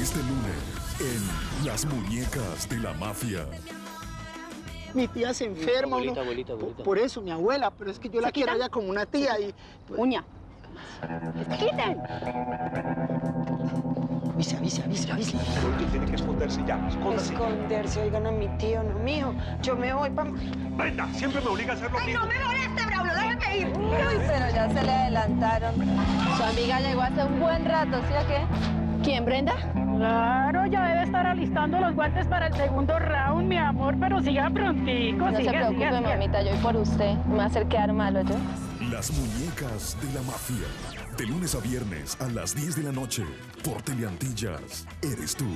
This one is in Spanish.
Este lunes, en Las Muñecas de la Mafia. Mi tía se enferma. Abuelita, uno- abuelita, abuelita. Por eso, mi abuela, pero es que yo la quiero ya como una tía y... Uña. ¡Quiten! Avisa, avisa, avisa, avisa. tiene que esconderse ya. Escóndase. Esconderse, oigan a mi tío, no mío. Yo me voy para... Brenda, siempre me obliga a hacer lo mismo. me moleste, Braulio! ¡Déjame ir! Uy, pero ya se le adelantaron. Su amiga llegó hace un buen rato, ¿sí o qué? ¿Quién, Brenda? Claro, ya debe estar alistando los guantes para el segundo round, mi amor, pero siga prontico, No se preocupe, siga, siga. mamita, yo voy por usted. Me va a hacer quedar malo yo. Las Muñecas de la Mafia. De lunes a viernes a las 10 de la noche. Por Teleantillas. Eres tú.